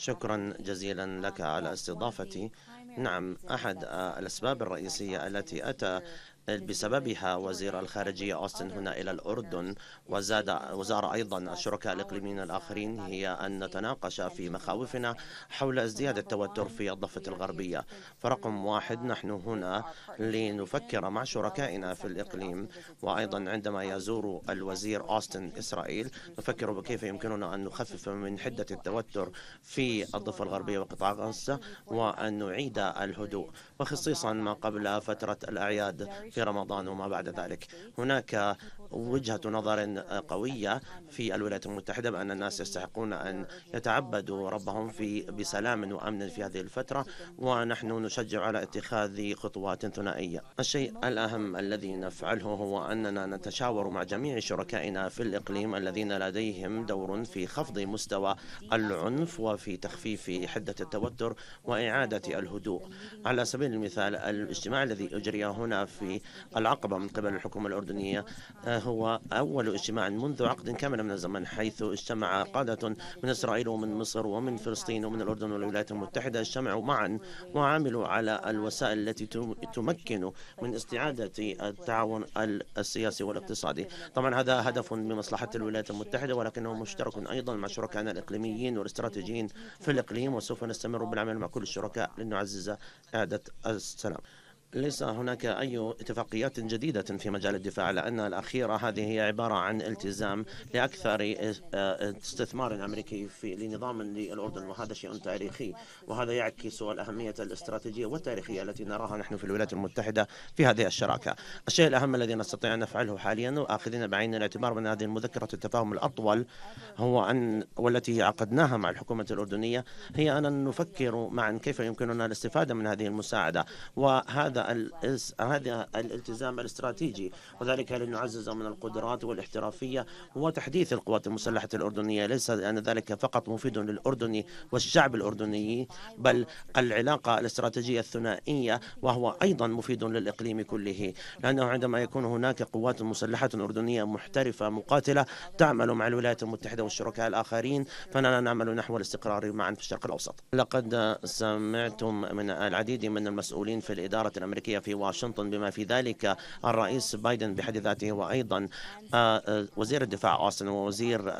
شكرا جزيلا لك على استضافتي. نعم أحد الأسباب الرئيسية التي أتى بسببها وزير الخارجية أوستن هنا إلى الأردن وزاد وزار أيضا الشركاء الإقليميين الآخرين هي أن نتناقش في مخاوفنا حول ازدياد التوتر في الضفة الغربية. فرقم واحد نحن هنا لنفكر مع شركائنا في الإقليم وأيضا عندما يزور الوزير أوستن إسرائيل نفكر بكيف يمكننا أن نخفف من حدة التوتر في الضفة الغربية وقطاع غزة وأن نعيد الهدوء وخصيصا ما قبل فترة الأعياد في رمضان وما بعد ذلك. هناك وجهة نظر قوية في الولايات المتحدة بأن الناس يستحقون أن يتعبدوا ربهم في بسلام وأمن في هذه الفترة ونحن نشجع على اتخاذ خطوات ثنائية. الشيء الأهم الذي نفعله هو أننا نتشاور مع جميع شركائنا في الإقليم الذين لديهم دور في خفض مستوى العنف وفي تخفيف حدة التوتر وإعادة الهدوء. على سبيل المثال الاجتماع الذي أجري هنا في العقبة من قبل الحكومة الأردنية. هو أول اجتماع منذ عقد كامل من الزمن حيث اجتمع قادة من إسرائيل ومن مصر ومن فلسطين ومن الأردن والولايات المتحدة اجتمعوا معا وعملوا على الوسائل التي تمكن من استعادة التعاون السياسي والاقتصادي. طبعا هذا هدف بمصلحة الولايات المتحدة ولكنه مشترك أيضا مع شركائنا الإقليميين والاستراتيجيين في الإقليم وسوف نستمر بالعمل مع كل الشركاء لنعزز إعادة السلام. ليس هناك أي اتفاقيات جديدة في مجال الدفاع لأن الأخيرة هذه هي عبارة عن التزام لأكثر استثمار أمريكي في لنظام للأردن وهذا شيء تاريخي وهذا يعكس الأهمية الاستراتيجية والتاريخية التي نراها نحن في الولايات المتحدة في هذه الشراكة. الشيء الأهم الذي نستطيع أن نفعله حاليا وآخذين بعين الاعتبار من هذه المذكرة التفاهم الأطول هو أن والتي عقدناها مع الحكومة الأردنية هي أن نفكر معا كيف يمكننا الاستفادة من هذه المساعدة. وهذا هذا الالتزام الاستراتيجي وذلك لنعزز من القدرات والاحترافية وتحديث القوات المسلحة الأردنية. ليس أن ذلك فقط مفيد للأردن والشعب الأردني بل العلاقة الاستراتيجية الثنائية وهو أيضا مفيد للإقليم كله. لأنه عندما يكون هناك قوات مسلحة أردنية محترفة مقاتلة تعمل مع الولايات المتحدة والشركاء الآخرين فنحن نعمل نحو الاستقرار معا في الشرق الأوسط. لقد سمعتم من العديد من المسؤولين في الإدارة الأمريكية في واشنطن. بما في ذلك الرئيس بايدن بحد ذاته وأيضا آه، آه، وزير الدفاع أوستن ووزير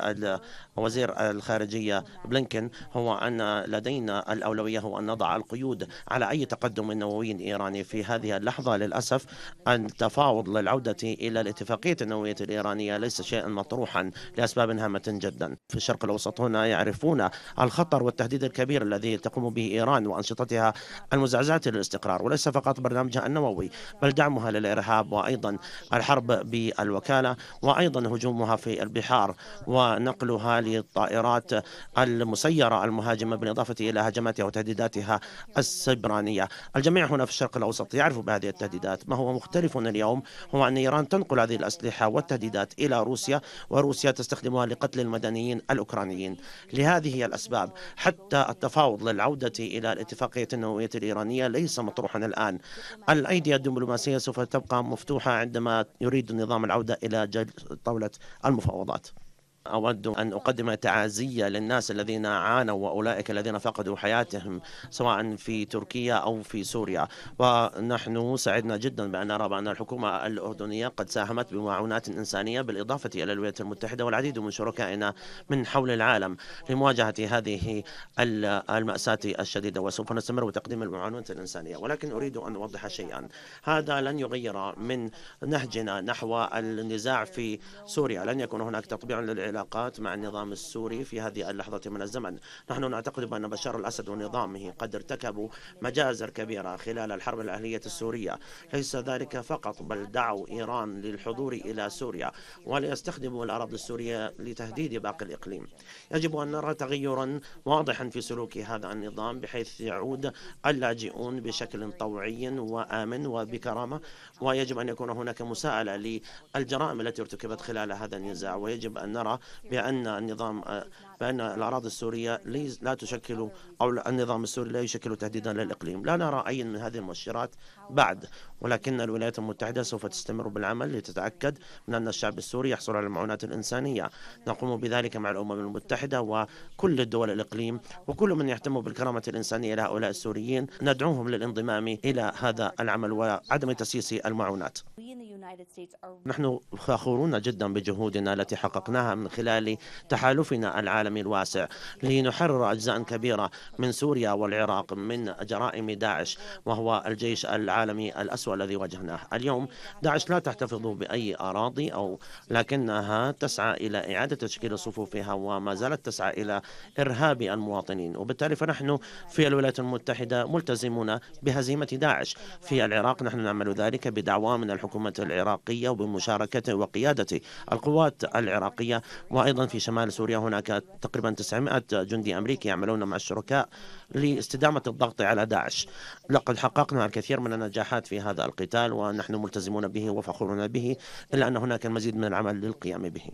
وزير الخارجية بلينكن هو أن لدينا الأولوية هو أن نضع القيود على أي تقدم نووي إيراني. في هذه اللحظة للأسف التفاوض للعودة إلى الاتفاقية النووية الإيرانية ليس شيئا مطروحا لأسباب هامة جدا. في الشرق الأوسط هنا يعرفون الخطر والتهديد الكبير الذي تقوم به إيران وأنشطتها المزعزعة للاستقرار وليس فقط برنامج برنامجها النووي بل دعمها للإرهاب وأيضا الحرب بالوكالة وأيضا هجومها في البحار ونقلها للطائرات المسيرة المهاجمة بالإضافة إلى هجماتها وتهديداتها السبرانية الجميع هنا في الشرق الأوسط يعرف بهذه التهديدات. ما هو مختلف اليوم هو أن إيران تنقل هذه الأسلحة والتهديدات إلى روسيا وروسيا تستخدمها لقتل المدنيين الأوكرانيين. لهذه الأسباب حتى التفاوض للعودة إلى الاتفاقية النووية الإيرانية ليس مطروحا الآن. الأيدي الدبلوماسية سوف تبقى مفتوحة عندما يريد النظام العودة إلى طاولة المفاوضات. أود أن أقدم تعازية للناس الذين عانوا وأولئك الذين فقدوا حياتهم سواء في تركيا أو في سوريا. ونحن سعدنا جدا بأن نرى بأن الحكومة الأردنية قد ساهمت بمعونات إنسانية بالإضافة إلى الولايات المتحدة والعديد من شركائنا من حول العالم لمواجهة هذه المأساة الشديدة. وسوف نستمر بتقديم المعونات الإنسانية ولكن أريد أن أوضح شيئا. هذا لن يغير من نهجنا نحو النزاع في سوريا. لن يكون هناك تطبيع للعلاقات العلاقات مع النظام السوري في هذه اللحظة من الزمن. نحن نعتقد بأن بشار الأسد ونظامه قد ارتكبوا مجازر كبيرة خلال الحرب الأهلية السورية. ليس ذلك فقط بل دعوا إيران للحضور إلى سوريا وليستخدموا الأراضي السورية لتهديد باقي الإقليم. يجب أن نرى تغيرا واضحا في سلوك هذا النظام بحيث يعود اللاجئون بشكل طوعي وآمن وبكرامة ويجب أن يكون هناك مساءلة للجرائم التي ارتكبت خلال هذا النزاع. ويجب أن نرى بأن النظام بأن الأراضي السورية لا تشكل أو النظام السوري لا يشكل تهديدا للإقليم. لا نرى أي من هذه المؤشرات بعد ولكن الولايات المتحدة سوف تستمر بالعمل لتتأكد من أن الشعب السوري يحصل على المعونات الإنسانية. نقوم بذلك مع الأمم المتحدة وكل الدول الإقليم وكل من يهتم بالكرامة الإنسانية لهؤلاء السوريين. ندعوهم للانضمام إلى هذا العمل وعدم تسييس المعونات. نحن فخورون جدا بجهودنا التي حققناها من خلال تحالفنا العالمي الواسع لنحرر أجزاء كبيرة من سوريا والعراق من جرائم داعش وهو الجيش العالمي الأسوأ الذي واجهناه. اليوم داعش لا تحتفظ بأي أراضي أو لكنها تسعى إلى إعادة تشكيل صفوفها وما زالت تسعى إلى إرهاب المواطنين. وبالتالي فنحن في الولايات المتحدة ملتزمون بهزيمة داعش في العراق. نحن نعمل ذلك بدعوى من الحكومة العراقية. وبمشاركة وقيادة القوات العراقية. وأيضا في شمال سوريا هناك تقريبا 900 جندي أمريكي يعملون مع الشركاء لاستدامة الضغط على داعش. لقد حققنا الكثير من النجاحات في هذا القتال ونحن ملتزمون به وفخورون به إلا أن هناك المزيد من العمل للقيام به.